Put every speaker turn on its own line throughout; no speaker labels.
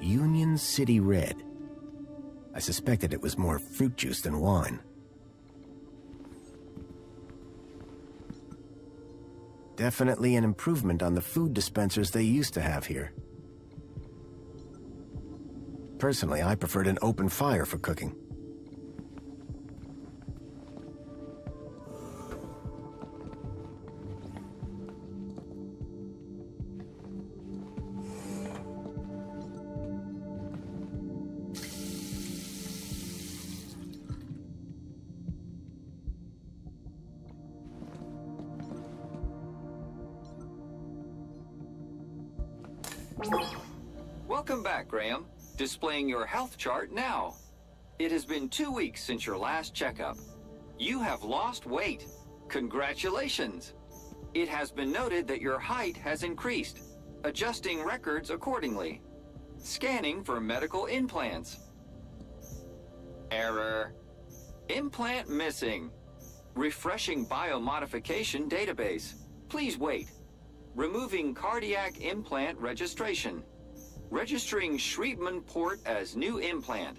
Union City Red. I suspected it was more fruit juice than wine. Definitely an improvement on the food dispensers they used to have here. Personally, I preferred an open fire for cooking.
Welcome back, Graham. Displaying your health chart now. It has been two weeks since your last checkup. You have lost weight. Congratulations. It has been noted that your height has increased, adjusting records accordingly. Scanning for medical implants. Error. Implant missing. Refreshing biomodification database. Please wait. Removing cardiac implant registration. Registering Schriebmann port as new implant.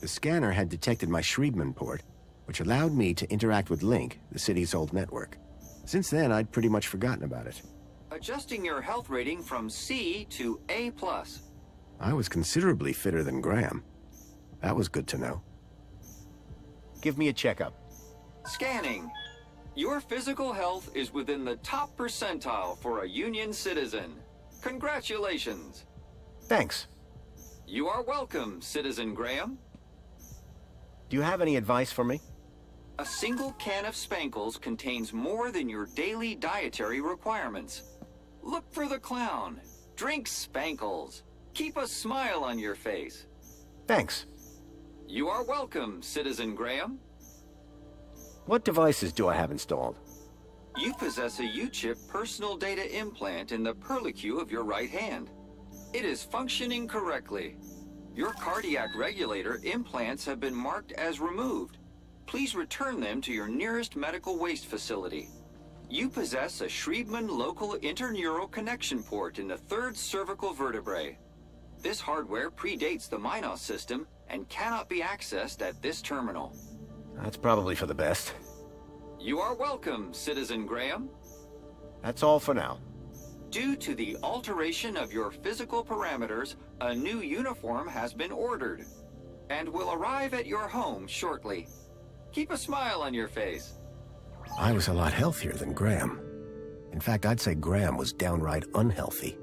The scanner had detected my Schriebmann port, which allowed me to interact with Link, the city's old network. Since then, I'd pretty much forgotten about it.
Adjusting your health rating from C to A+. plus.
I was considerably fitter than Graham. That was good to know. Give me a checkup.
Scanning. Your physical health is within the top percentile for a Union citizen. Congratulations.
Thanks.
You are welcome, Citizen Graham.
Do you have any advice for me?
A single can of Spankles contains more than your daily dietary requirements. Look for the clown. Drink Spankles. Keep a smile on your face.
Thanks.
You are welcome, Citizen Graham.
What devices do I have installed?
You possess a U-chip personal data implant in the perlicue of your right hand. It is functioning correctly. Your cardiac regulator implants have been marked as removed. Please return them to your nearest medical waste facility. You possess a Schriebmann local interneural connection port in the third cervical vertebrae. This hardware predates the Minos system and cannot be accessed at this terminal.
That's probably for the best.
You are welcome, Citizen Graham.
That's all for now.
Due to the alteration of your physical parameters, a new uniform has been ordered and will arrive at your home shortly. Keep a smile on your face.
I was a lot healthier than Graham. In fact, I'd say Graham was downright unhealthy.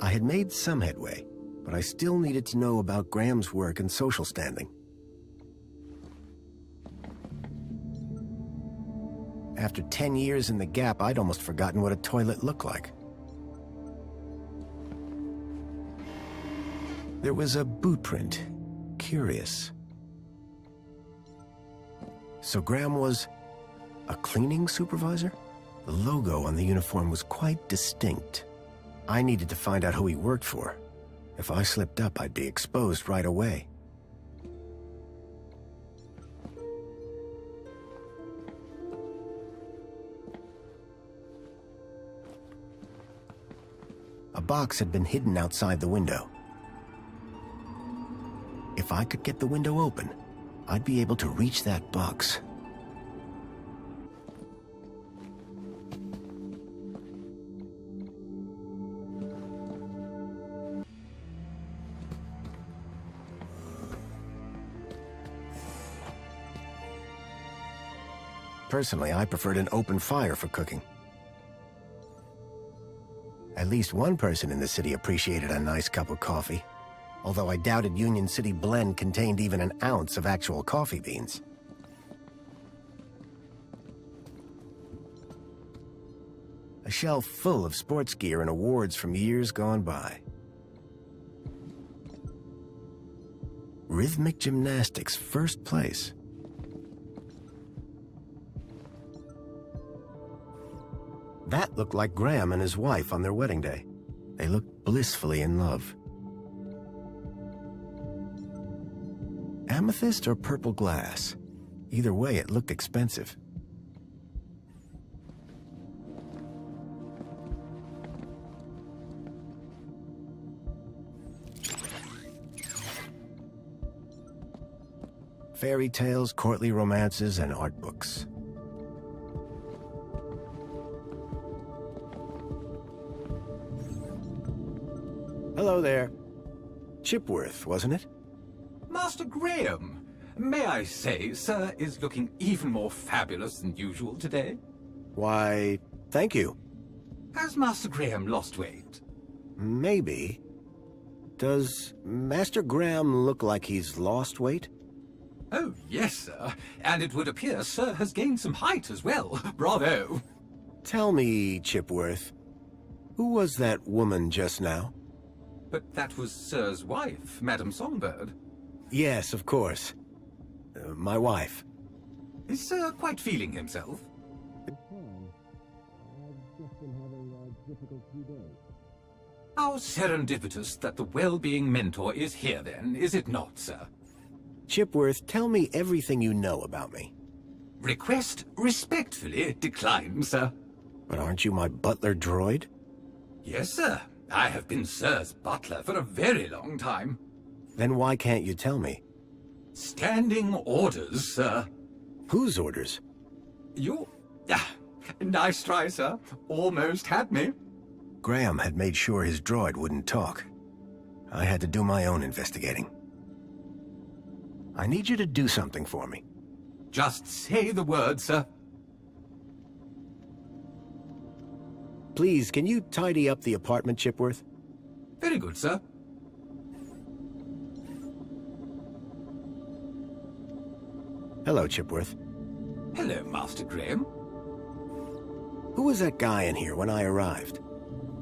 I had made some headway, but I still needed to know about Graham's work and social standing. After 10 years in the Gap, I'd almost forgotten what a toilet looked like. There was a boot print. Curious. So Graham was a cleaning supervisor? The logo on the uniform was quite distinct. I needed to find out who he worked for. If I slipped up, I'd be exposed right away. A box had been hidden outside the window. If I could get the window open, I'd be able to reach that box. Personally, I preferred an open fire for cooking. At least one person in the city appreciated a nice cup of coffee, although I doubted Union City Blend contained even an ounce of actual coffee beans. A shelf full of sports gear and awards from years gone by. Rhythmic gymnastics, first place. That looked like Graham and his wife on their wedding day. They looked blissfully in love. Amethyst or purple glass? Either way, it looked expensive. Fairy tales, courtly romances, and art books. Hello there. Chipworth, wasn't it?
Master Graham, may I say, sir is looking even more fabulous than usual today.
Why, thank you.
Has Master Graham lost weight?
Maybe. Does Master Graham look like he's lost weight?
Oh, yes, sir. And it would appear Sir has gained some height as well. Bravo.
Tell me, Chipworth, who was that woman just now?
But that was Sir's wife, Madame Songbird.
Yes, of course. Uh, my wife.
Is Sir quite feeling himself? How serendipitous that the well-being mentor is here then, is it not, sir?
Chipworth, tell me everything you know about me.
Request respectfully declined, sir.
But aren't you my butler droid?
Yes, sir. I have been Sir's butler for a very long time.
Then why can't you tell me?
Standing orders, sir.
Whose orders?
You... Ah, nice try, sir. Almost had me.
Graham had made sure his droid wouldn't talk. I had to do my own investigating. I need you to do something for me.
Just say the word, sir.
Please, can you tidy up the apartment, Chipworth?
Very good, sir.
Hello, Chipworth.
Hello, Master Graham.
Who was that guy in here when I arrived?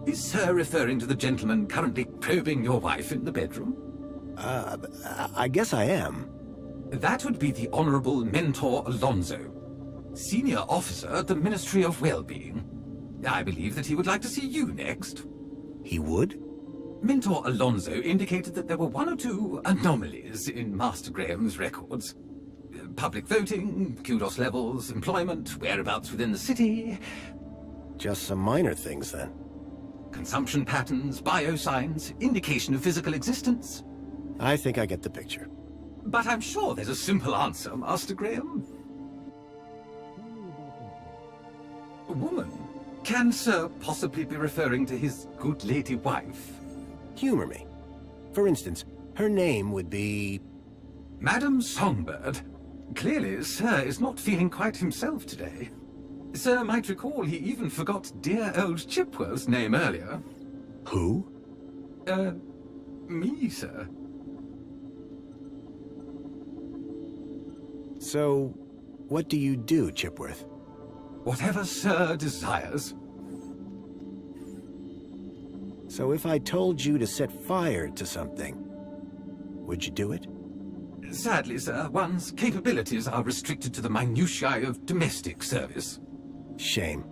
Is Sir referring to the gentleman currently probing your wife in the bedroom?
Uh, I guess I am.
That would be the Honorable Mentor Alonso, Senior Officer at the Ministry of Well-Being. I believe that he would like to see you next.
He would?
Mentor Alonso indicated that there were one or two anomalies in Master Graham's records. Public voting, kudos levels, employment, whereabouts within the city.
Just some minor things, then.
Consumption patterns, biosigns, indication of physical existence.
I think I get the picture.
But I'm sure there's a simple answer, Master Graham. A woman? Can Sir possibly be referring to his good lady wife?
Humor me. For instance, her name would be...
Madame Songbird. Clearly, Sir is not feeling quite himself today. Sir might recall he even forgot dear old Chipworth's name earlier.
Who?
Uh, me, sir.
So, what do you do, Chipworth?
Whatever Sir desires.
So if I told you to set fire to something, would you do it?
Sadly, sir, one's capabilities are restricted to the minutiae of domestic service.
Shame.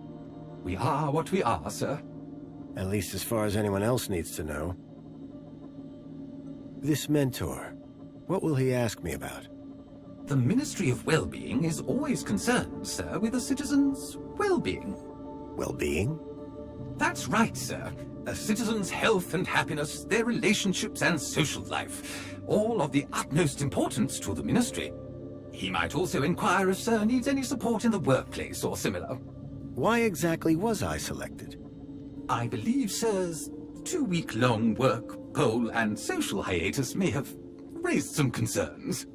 We are what we are, sir.
At least as far as anyone else needs to know. This mentor, what will he ask me about?
The Ministry of Well-Being is always concerned, sir, with a citizen's well-being.
Well-being?
That's right, sir. A citizen's health and happiness, their relationships and social life, all of the utmost importance to the Ministry. He might also inquire if Sir needs any support in the workplace or similar.
Why exactly was I selected?
I believe Sir's two-week-long work, poll, and social hiatus may have raised some concerns.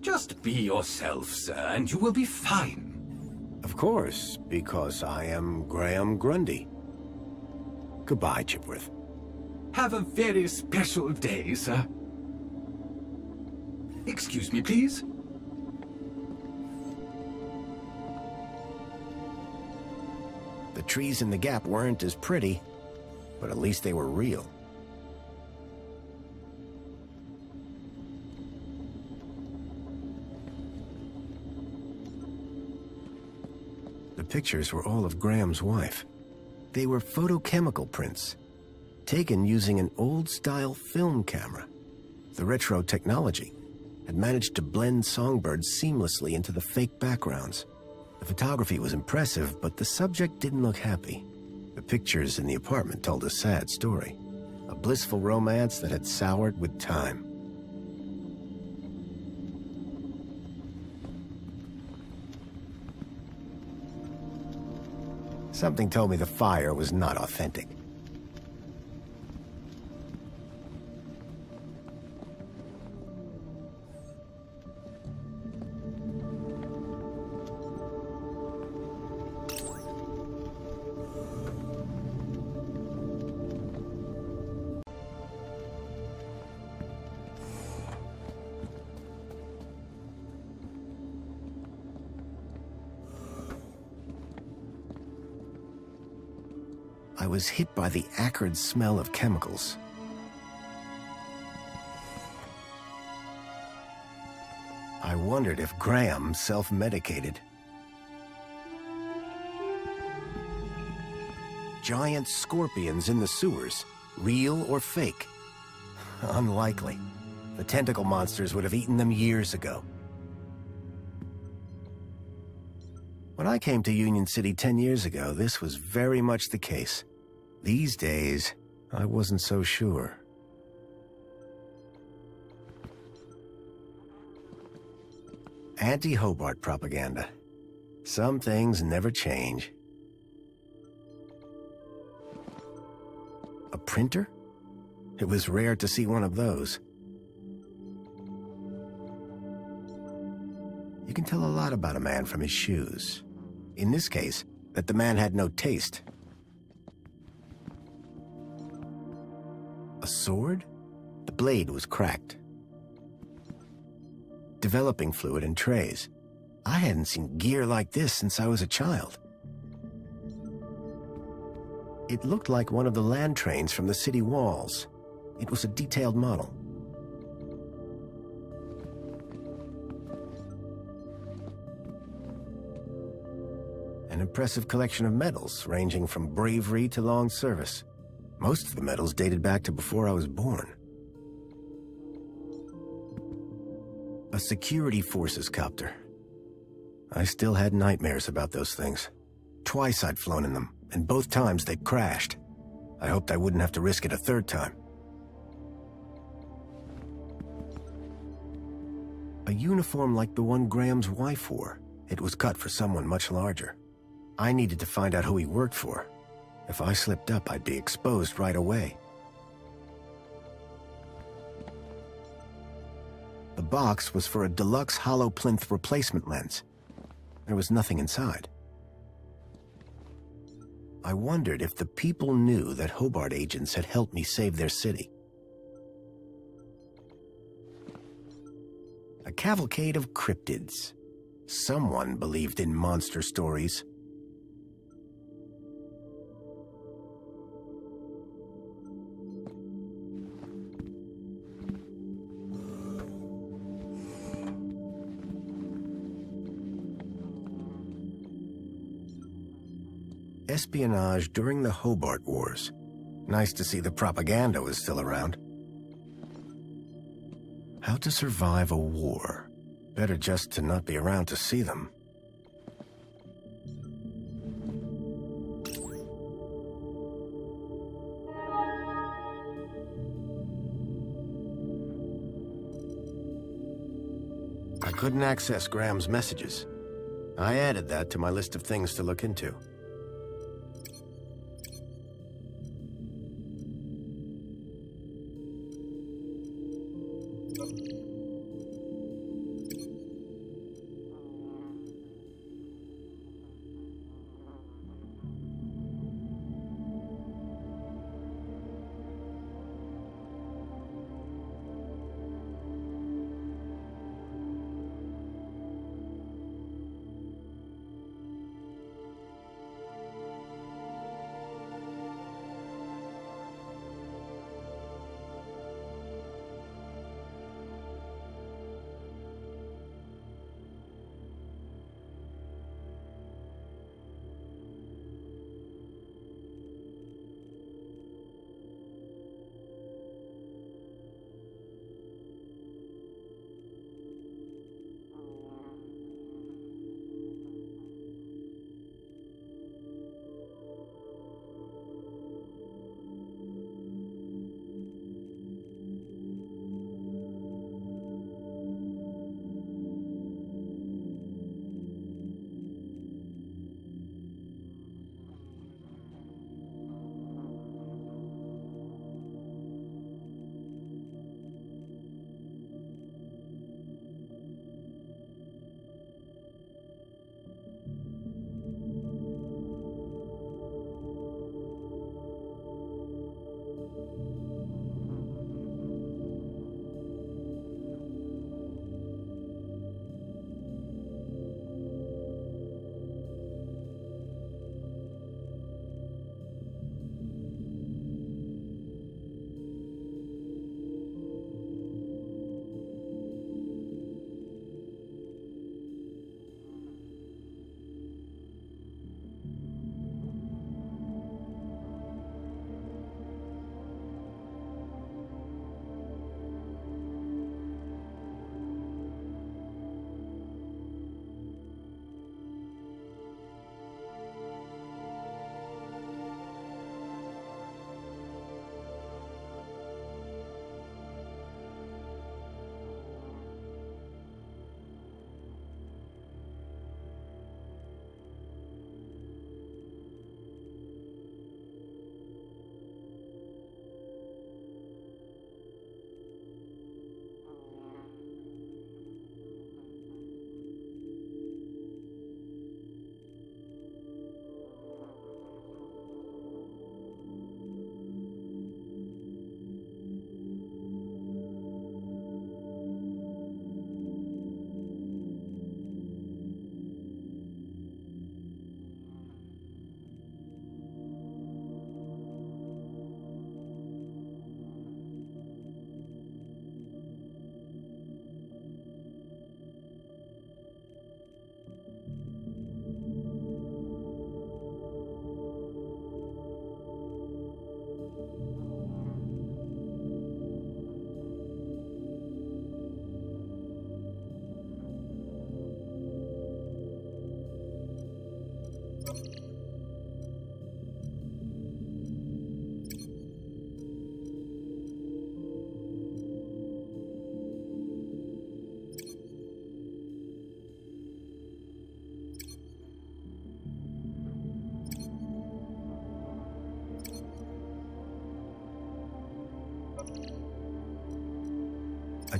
Just be yourself, sir, and you will be fine.
Of course, because I am Graham Grundy. Goodbye, Chipworth.
Have a very special day, sir. Excuse me, please.
The trees in the gap weren't as pretty, but at least they were real. The pictures were all of Graham's wife. They were photochemical prints, taken using an old-style film camera. The retro technology had managed to blend songbirds seamlessly into the fake backgrounds. The photography was impressive, but the subject didn't look happy. The pictures in the apartment told a sad story, a blissful romance that had soured with time. Something told me the fire was not authentic. I was hit by the acrid smell of chemicals. I wondered if Graham self-medicated. Giant scorpions in the sewers, real or fake? Unlikely. The tentacle monsters would have eaten them years ago. When I came to Union City 10 years ago, this was very much the case. These days, I wasn't so sure. Anti-Hobart propaganda. Some things never change. A printer? It was rare to see one of those. You can tell a lot about a man from his shoes. In this case, that the man had no taste. A sword? The blade was cracked. Developing fluid in trays. I hadn't seen gear like this since I was a child. It looked like one of the land trains from the city walls. It was a detailed model. An impressive collection of medals, ranging from bravery to long service. Most of the medals dated back to before I was born. A security forces copter. I still had nightmares about those things. Twice I'd flown in them, and both times they'd crashed. I hoped I wouldn't have to risk it a third time. A uniform like the one Graham's wife wore. It was cut for someone much larger. I needed to find out who he worked for. If I slipped up, I'd be exposed right away. The box was for a deluxe hollow plinth replacement lens. There was nothing inside. I wondered if the people knew that Hobart agents had helped me save their city. A cavalcade of cryptids. Someone believed in monster stories. Espionage during the Hobart Wars. Nice to see the propaganda was still around. How to survive a war. Better just to not be around to see them. I couldn't access Graham's messages. I added that to my list of things to look into.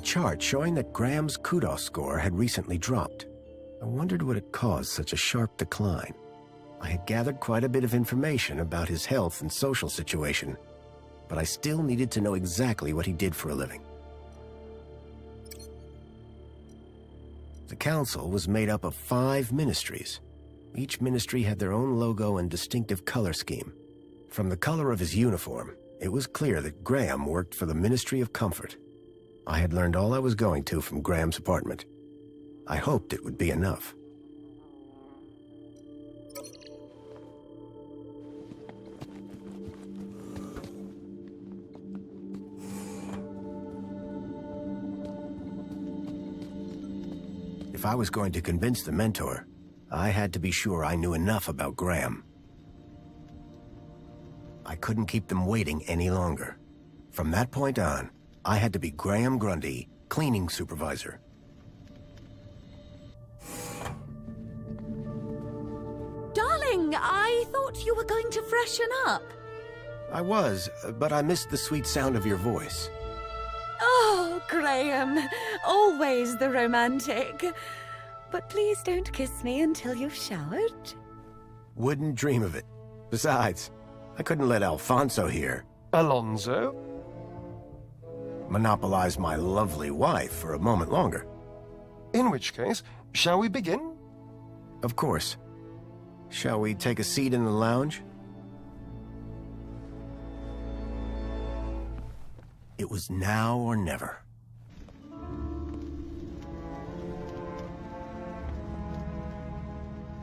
Chart showing that Graham's kudos score had recently dropped. I wondered what had caused such a sharp decline. I had gathered quite a bit of information about his health and social situation, but I still needed to know exactly what he did for a living. The council was made up of five ministries. Each ministry had their own logo and distinctive color scheme. From the color of his uniform, it was clear that Graham worked for the Ministry of Comfort. I had learned all I was going to from Graham's apartment. I hoped it would be enough. If I was going to convince the mentor, I had to be sure I knew enough about Graham. I couldn't keep them waiting any longer. From that point on, I had to be Graham Grundy, cleaning supervisor.
Darling, I thought you were going to freshen up.
I was, but I missed the sweet sound of your voice.
Oh, Graham, always the romantic. But please don't kiss me until you've showered.
Wouldn't dream of it. Besides, I couldn't let Alfonso here.
Alonso?
Monopolize my lovely wife for a moment longer.
In which case, shall we begin?
Of course. Shall we take a seat in the lounge? It was now or never.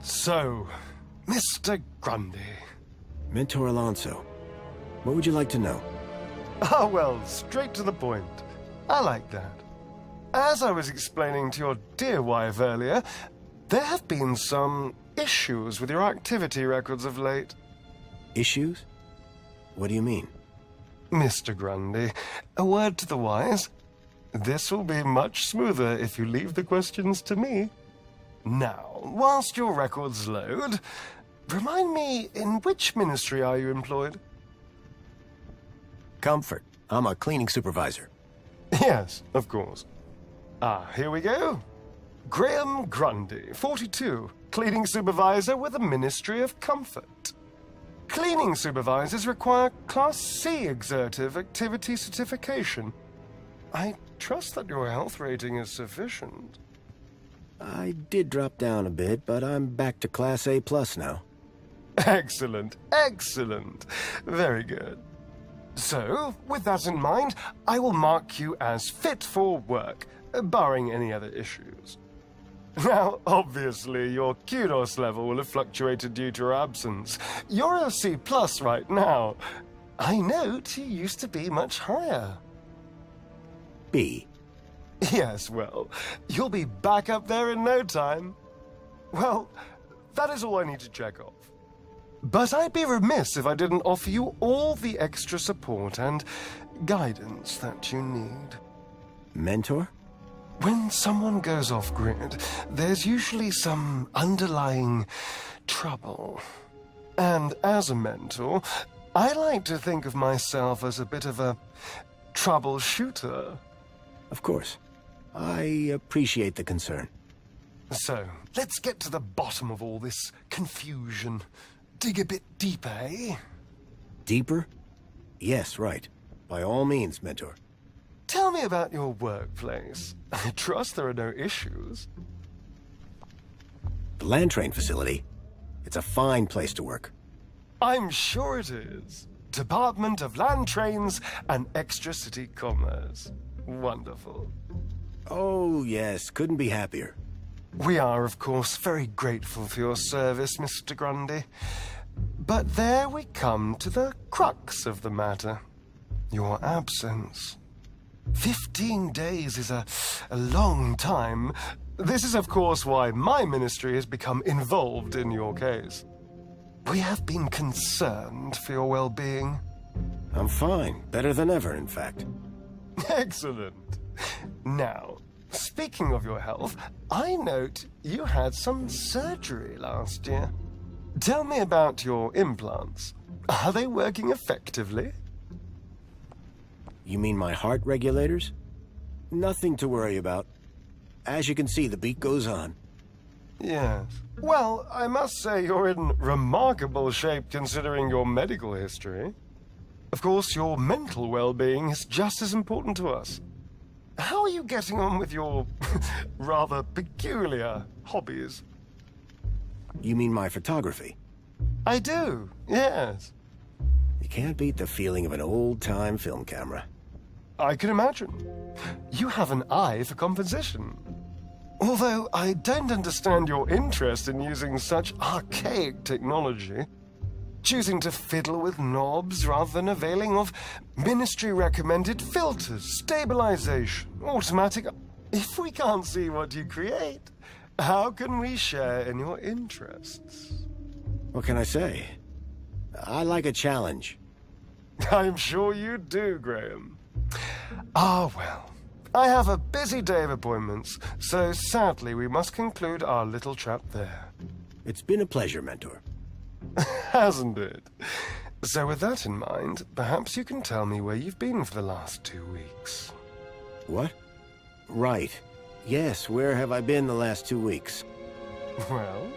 So, Mr. Grundy.
Mentor Alonso, what would you like to know?
Ah, well, straight to the point. I like that. As I was explaining to your dear wife earlier, there have been some issues with your activity records of late.
Issues? What do you mean?
Mr. Grundy, a word to the wise. This will be much smoother if you leave the questions to me. Now, whilst your records load, remind me, in which ministry are you employed?
Comfort. I'm a cleaning supervisor.
Yes, of course. Ah, here we go. Graham Grundy, 42, cleaning supervisor with the Ministry of Comfort. Cleaning supervisors require Class C exertive activity certification. I trust that your health rating is sufficient.
I did drop down a bit, but I'm back to Class A plus now.
Excellent, excellent. Very good. So, with that in mind, I will mark you as fit for work, barring any other issues. Now, obviously, your kudos level will have fluctuated due to your absence. You're a C plus right now. I note you used to be much higher.
B.
Yes, well, you'll be back up there in no time. Well, that is all I need to check off. But I'd be remiss if I didn't offer you all the extra support and guidance that you need.
Mentor?
When someone goes off grid, there's usually some underlying trouble. And as a mentor, I like to think of myself as a bit of a troubleshooter.
Of course. I appreciate the concern.
So, let's get to the bottom of all this confusion. Dig a bit deeper, eh?
Deeper? Yes, right. By all means, Mentor.
Tell me about your workplace. I trust there are no issues.
The land train facility. It's a fine place to work.
I'm sure it is. Department of Land Trains and Extra City Commerce. Wonderful.
Oh, yes. Couldn't be happier.
We are, of course, very grateful for your service, Mr. Grundy. But there we come to the crux of the matter. Your absence. Fifteen days is a, a long time. This is, of course, why my ministry has become involved in your case. We have been concerned for your well-being.
I'm fine. Better than ever, in fact.
Excellent. Now, speaking of your health, I note you had some surgery last year. Tell me about your implants. Are they working effectively?
You mean my heart regulators? Nothing to worry about. As you can see, the beat goes on.
Yes. Well, I must say you're in remarkable shape considering your medical history. Of course, your mental well-being is just as important to us. How are you getting on with your rather peculiar hobbies?
You mean my photography?
I do, yes.
You can't beat the feeling of an old-time film camera.
I can imagine. You have an eye for composition. Although I don't understand your interest in using such archaic technology. Choosing to fiddle with knobs rather than availing of ministry-recommended filters, stabilization, automatic... If we can't see what you create, how can we share in your interests?
What can I say? I like a challenge.
I'm sure you do, Graham. Ah, well. I have a busy day of appointments, so sadly we must conclude our little chat there.
It's been a pleasure, Mentor.
Hasn't it? So with that in mind, perhaps you can tell me where you've been for the last two weeks.
What? Right. Yes, where have I been the last two weeks?
Well?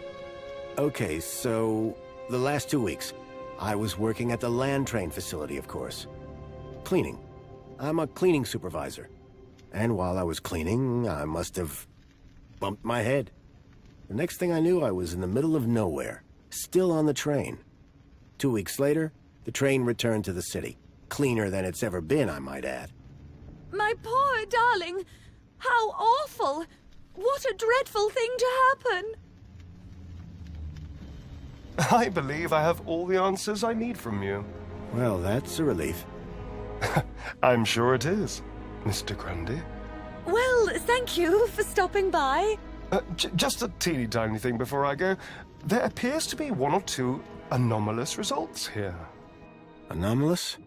Okay, so... The last two weeks. I was working at the land train facility, of course. Cleaning. I'm a cleaning supervisor. And while I was cleaning, I must have bumped my head. The next thing I knew, I was in the middle of nowhere, still on the train. Two weeks later, the train returned to the city. Cleaner than it's ever been, I might add.
My poor darling! How awful! What a dreadful thing to happen!
I believe I have all the answers I need from you.
Well, that's a relief.
I'm sure it is, Mr. Grundy.
Well, thank you for stopping by.
Uh, just a teeny tiny thing before I go. There appears to be one or two anomalous results here.
Anomalous?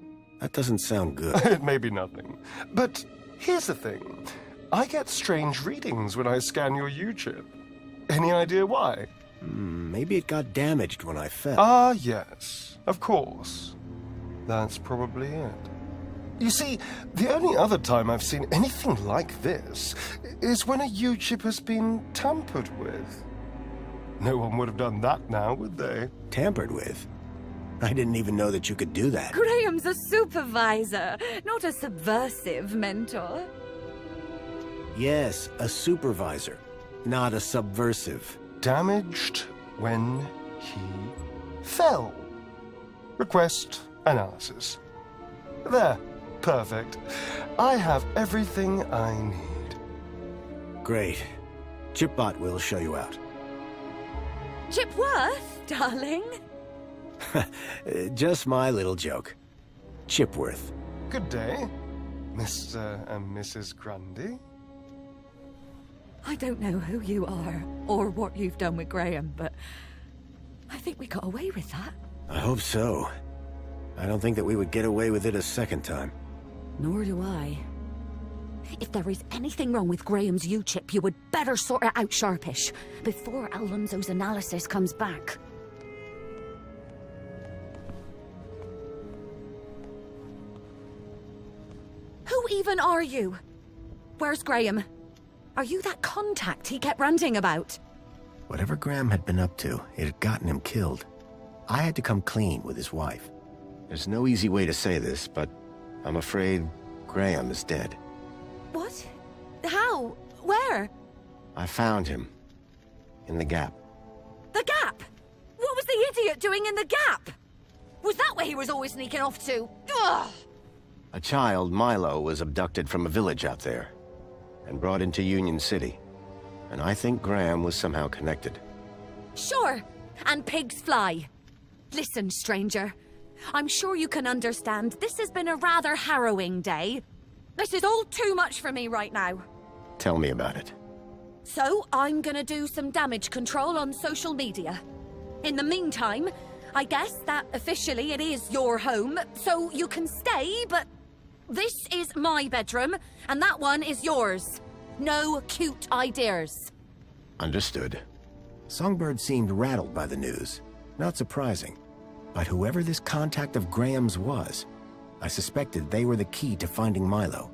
That doesn't sound good.
it may be nothing. But here's the thing. I get strange readings when I scan your U-chip. Any idea why?
Mm, maybe it got damaged when I fell.
Ah, yes. Of course. That's probably it. You see, the only other time I've seen anything like this is when a U-chip has been tampered with. No one would have done that now, would they?
Tampered with? I didn't even know that you could do that.
Graham's a supervisor, not a subversive mentor.
Yes, a supervisor, not a subversive.
Damaged when he fell. Request analysis. There. Perfect. I have everything I need.
Great. Chipbot will show you out.
Chipworth, darling?
Just my little joke. Chipworth.
Good day, Mr. and Mrs. Grundy.
I don't know who you are, or what you've done with Graham, but I think we got away with that.
I hope so. I don't think that we would get away with it a second time.
Nor do I. If there is anything wrong with Graham's U-chip, you would better sort it out sharpish, before Alonso's analysis comes back. Who even are you? Where's Graham? Are you that contact he kept ranting about?
Whatever Graham had been up to, it had gotten him killed. I had to come clean with his wife. There's no easy way to say this, but I'm afraid Graham is dead.
What? How? Where?
I found him. In the Gap.
The Gap? What was the idiot doing in the Gap? Was that where he was always sneaking off to? Ugh!
A child, Milo, was abducted from a village out there and brought into Union City. And I think Graham was somehow connected.
Sure, and pigs fly. Listen, stranger. I'm sure you can understand this has been a rather harrowing day. This is all too much for me right now.
Tell me about it.
So, I'm gonna do some damage control on social media. In the meantime, I guess that officially it is your home, so you can stay, but this is my bedroom, and that one is yours. No cute ideas.
Understood. Songbird seemed rattled by the news. Not surprising. But whoever this contact of Graham's was, I suspected they were the key to finding Milo.